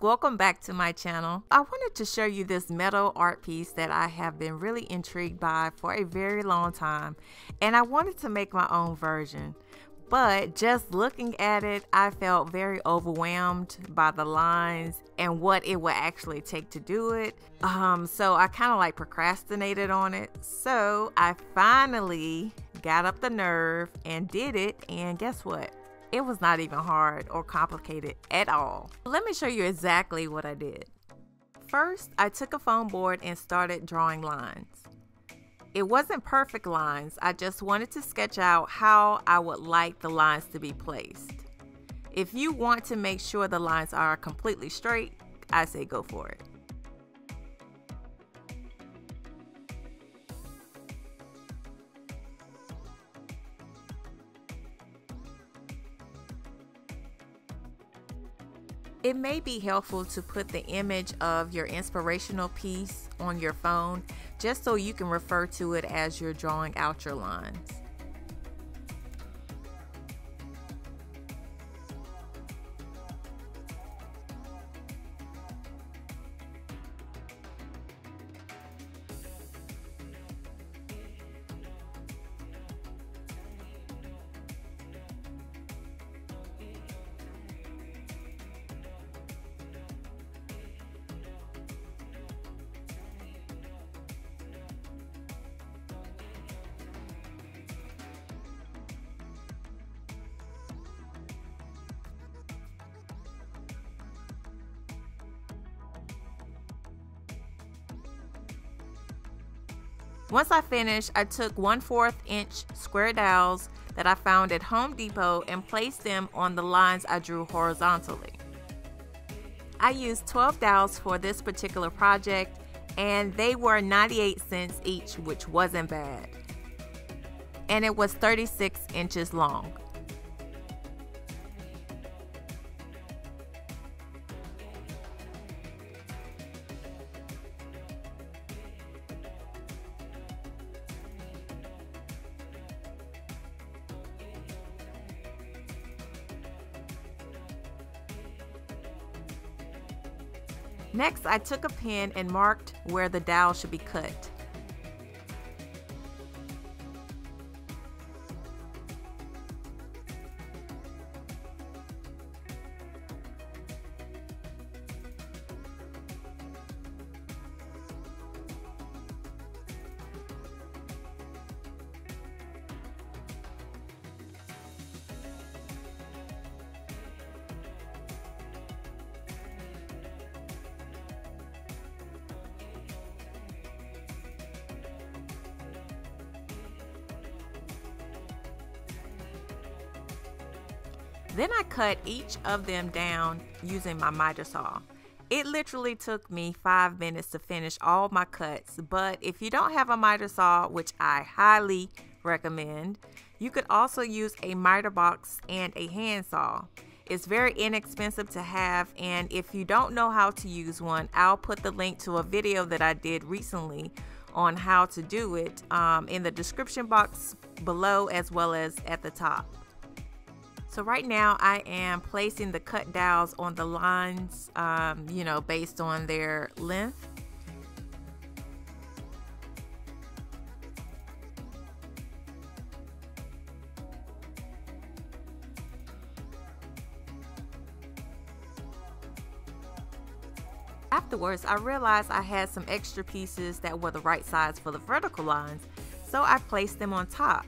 welcome back to my channel. I wanted to show you this metal art piece that I have been really intrigued by for a very long time and I wanted to make my own version. But just looking at it, I felt very overwhelmed by the lines and what it would actually take to do it. Um, so I kind of like procrastinated on it. So I finally got up the nerve and did it. And guess what? It was not even hard or complicated at all. Let me show you exactly what I did. First, I took a foam board and started drawing lines. It wasn't perfect lines, I just wanted to sketch out how I would like the lines to be placed. If you want to make sure the lines are completely straight, I say go for it. It may be helpful to put the image of your inspirational piece on your phone just so you can refer to it as you're drawing out your lines. Once I finished, I took 1 4th inch square dowels that I found at Home Depot and placed them on the lines I drew horizontally. I used 12 dowels for this particular project and they were 98 cents each, which wasn't bad. And it was 36 inches long. Next, I took a pen and marked where the dowel should be cut. Then I cut each of them down using my miter saw. It literally took me five minutes to finish all my cuts, but if you don't have a miter saw, which I highly recommend, you could also use a miter box and a handsaw. It's very inexpensive to have, and if you don't know how to use one, I'll put the link to a video that I did recently on how to do it um, in the description box below as well as at the top. So right now I am placing the cut dowels on the lines, um, you know, based on their length. Afterwards, I realized I had some extra pieces that were the right size for the vertical lines, so I placed them on top.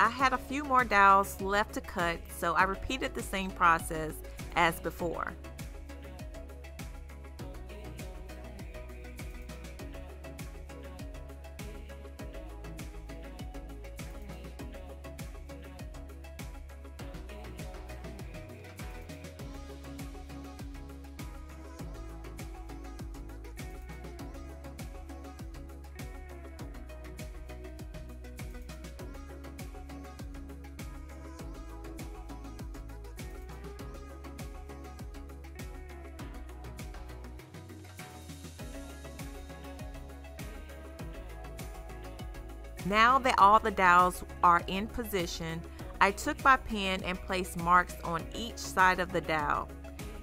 I had a few more dowels left to cut, so I repeated the same process as before. Now that all the dowels are in position, I took my pen and placed marks on each side of the dowel.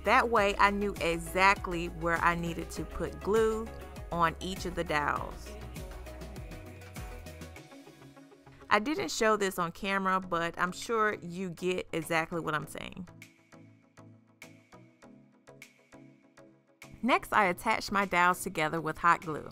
That way I knew exactly where I needed to put glue on each of the dowels. I didn't show this on camera, but I'm sure you get exactly what I'm saying. Next, I attached my dowels together with hot glue.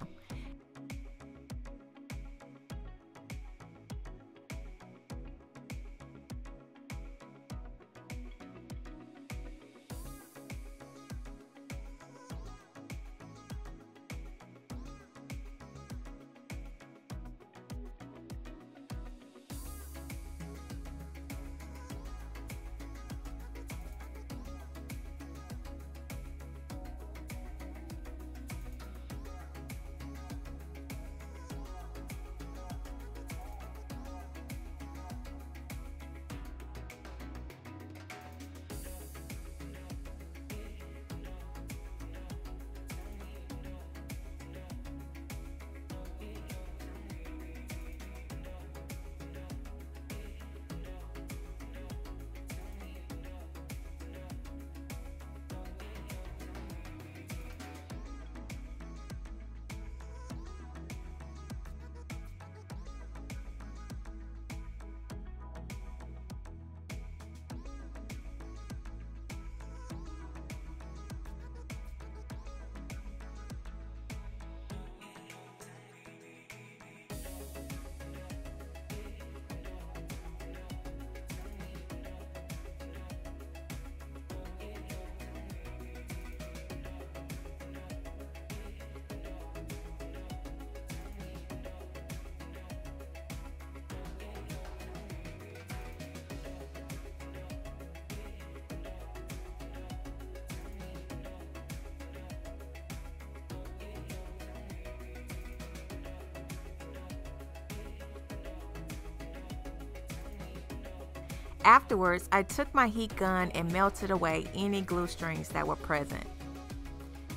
Afterwards, I took my heat gun and melted away any glue strings that were present.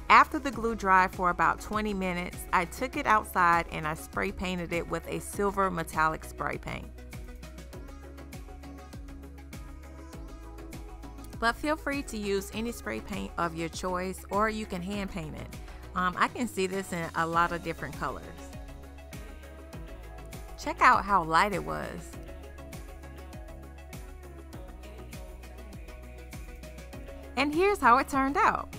After the glue dried for about 20 minutes, I took it outside and I spray painted it with a silver metallic spray paint. But feel free to use any spray paint of your choice or you can hand paint it. Um, I can see this in a lot of different colors. Check out how light it was. And here's how it turned out.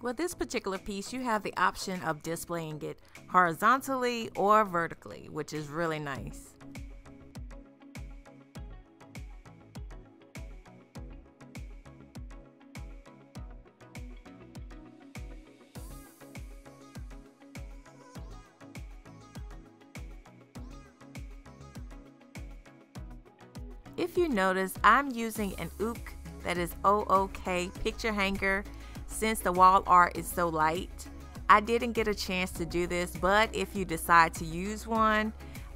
With this particular piece, you have the option of displaying it horizontally or vertically, which is really nice. If you notice, I'm using an ook that is OOK picture hanger since the wall art is so light. I didn't get a chance to do this, but if you decide to use one,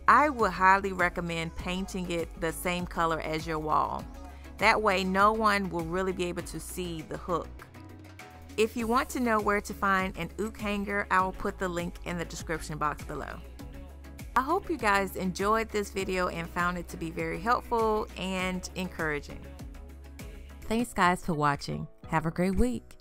I would highly recommend painting it the same color as your wall. That way no one will really be able to see the hook. If you want to know where to find an ook hanger, I will put the link in the description box below. Hope you guys enjoyed this video and found it to be very helpful and encouraging. Thanks guys for watching. Have a great week.